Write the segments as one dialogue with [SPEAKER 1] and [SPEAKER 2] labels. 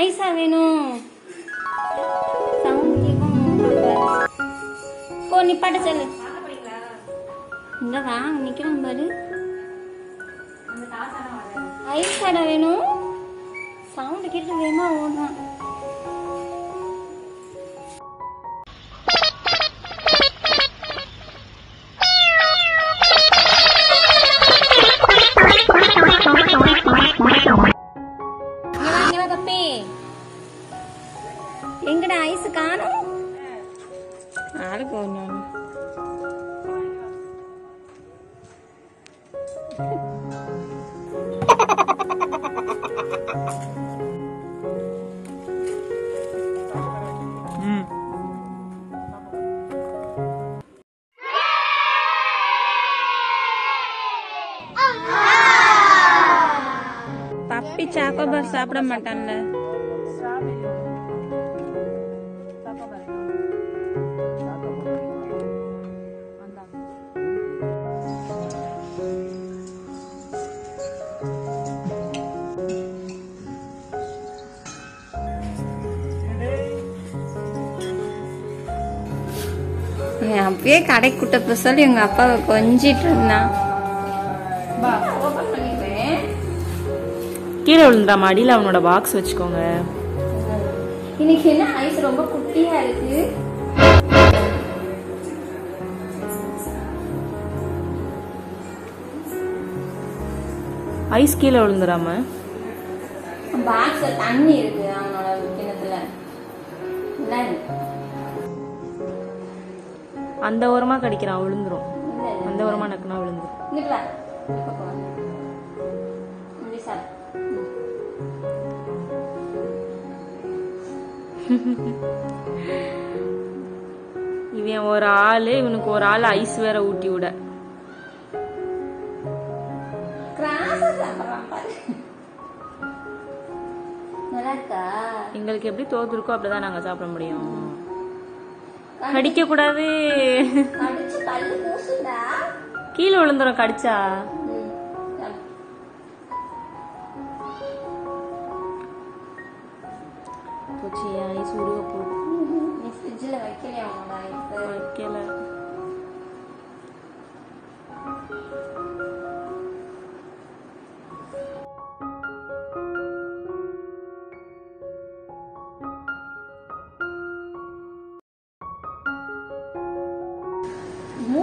[SPEAKER 1] ஐஸா வேணும். சவுண்ட் போ நிப்பாட்ட சொல்லு. இங்க வாங்க நிக்கிறான் பாரு. ஐஸ் கடை வேணும். சவுண்ட் கேட்டு வேகமா ஓடுறான். எங்கடா ஐஸ் காணும்? ஆளு போகணும். பப்பி சாக்கோபார் சாப்பிட மாட்டான்ல. என் அப்பயே கடைக்கு கூட்ட சொல்லி எங்க அப்பாவை கொஞ்சிட்டு இருந்தான்
[SPEAKER 2] கீழே விழுந்தா மடியில் அவனோட பாக்ஸ் வச்சுக்கோங்க.
[SPEAKER 1] இன்னைக்கு என்ன ஐஸ் ரொம்ப குட்டியா இருக்கு?
[SPEAKER 2] ஐஸ் கீழே விழுந்துடாம
[SPEAKER 1] பாக்ஸ்ல தண்ணி இருக்கு அவனோட கிணத்துல
[SPEAKER 2] அந்த ஓரமா கடிக்கிறான் விழுந்துரும். அந்த ஓரமா நக்குனா விழுந்துரும். இவன் ஒரு ஆளு இவனுக்கு ஒரு ஆள் ஐஸ் வேற ஊட்டி விட. எங்களுக்கு எப்படி தோத்துருக்கோ அப்படிதான் நாங்க சாப்பிட முடியும். கடிக்க கூடாது கீழே விழுந்துரும் கடிச்சா. போச்சு ஐஸ் உருக போகுது வைக்கல.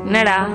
[SPEAKER 2] என்னடா?